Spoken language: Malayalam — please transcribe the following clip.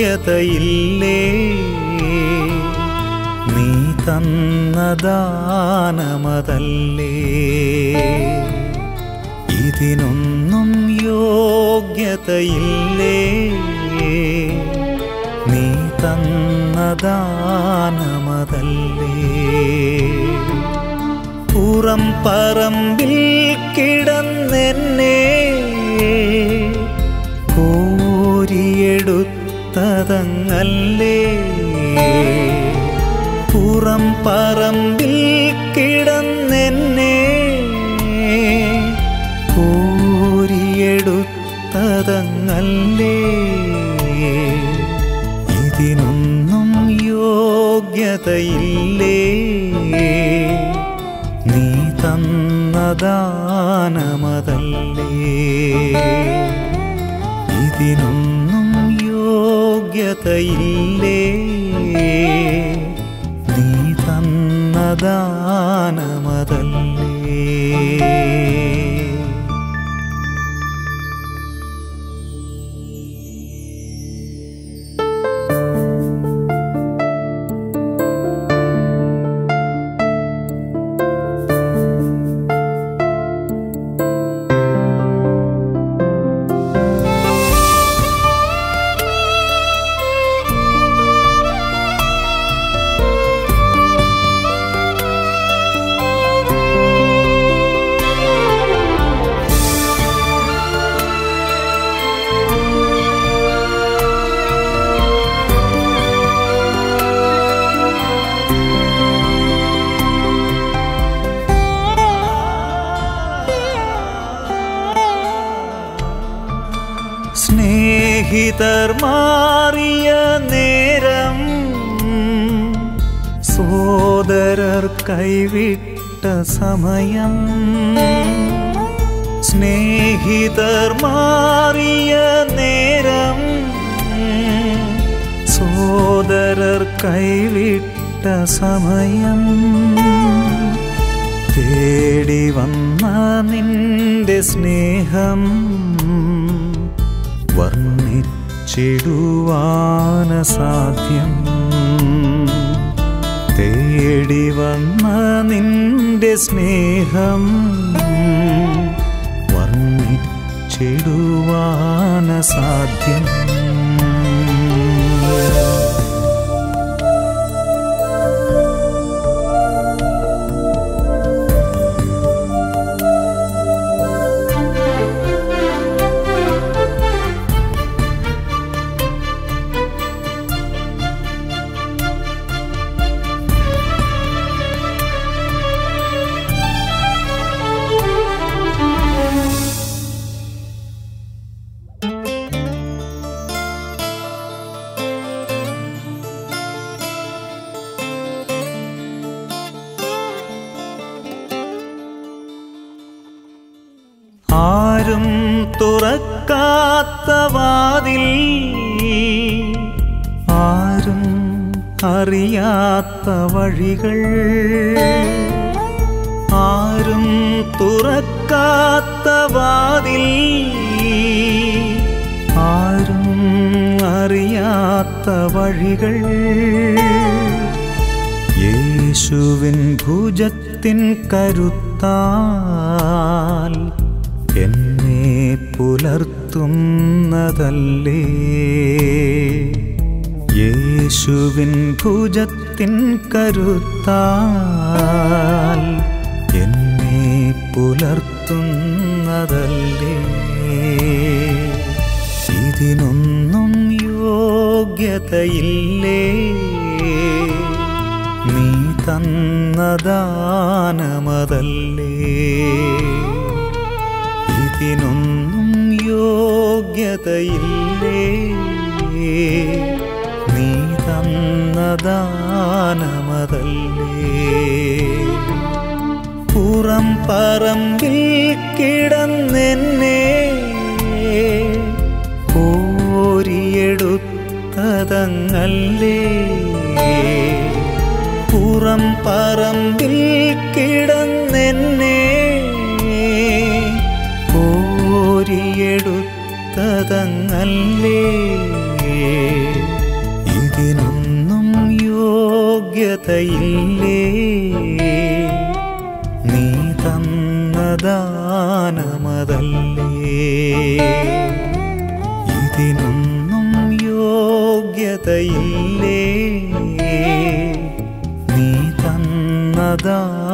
യോഗ്യതയില്ലേ? നീ തന്ന ദാനമതല്ലേ? ഇതിനൊന്നും യോഗ്യതയില്ലേ? നീ തന്ന ദാനമതല്ലേ? പുറം പറമ്പിൽ കിടന്നെന്നെ കോരിയെടുത്തതങ്ങല്ലേ പുറം പറമ്പിൽ കിടന്നെന്നെ. കോരിയെടുത്തതങ്ങല്ലേ? ഇതിനൊന്നും യോഗ്യതയില്ലേ? നീ തന്ന ദാനമതല്ലേ ഇതിനൊന്നും യോഗ്യതയില്ലേ നീ തന്ന ദാനമതല്ലേ? സ്നേഹിതർ മാറിയ നേരം സോദരർ കൈവിട്ട സമയം സ്നേഹിതർ മാറിയ നേരം സോദരർ കൈവിട്ട സമയം തേടി വന്ന നിന്റെ സ്നേഹം വർണിച്ചിടുവാന സാധ്യം. തേടി വന്ന നിന്റെ സ്നേഹം വർണിച്ചിടുവാന ആരും തുറക്കാത്ത വാതിൽ ആരും അറിയാത്ത വഴികൾ ആരും തുറക്കാത്ത വാതിൽ ആരും അറിയാത്ത വഴികൾ. യേശുവിൻ ഭുജത്തിൻ കരുത്താൽ എന്നെ പുലർത്തുന്നതല്ലേ? യേശുവിൻ ഭുജത്തിൻ കരുത്താൽ എന്നെ പുലർത്തുന്നതല്ലേ? ഇതിനൊന്നും യോഗ്യതയില്ലേ? നീ തന്ന ദാനമതല്ലേ? ഇതിനൊന്നും യോഗ്യതയില്ലേ? നീ തന്ന ദാനമതല്ലേ? പുറം പറമ്പിൽ കിടന്നെന്നെ കോരിയെടുത്തതങ്ങല്ലേ? പുറം പറമ്പിൽ കിടന്നെന്നെ വിട്ടതങ്ങല്ലേ ഇതിനൊന്നും യോഗ്യതയില്ലേ? നീ തന്നദാനമതല്ലേ ഇതിനൊന്നും യോഗ്യതയില്ലേ? നീ തന്നദാനമതല്ലേ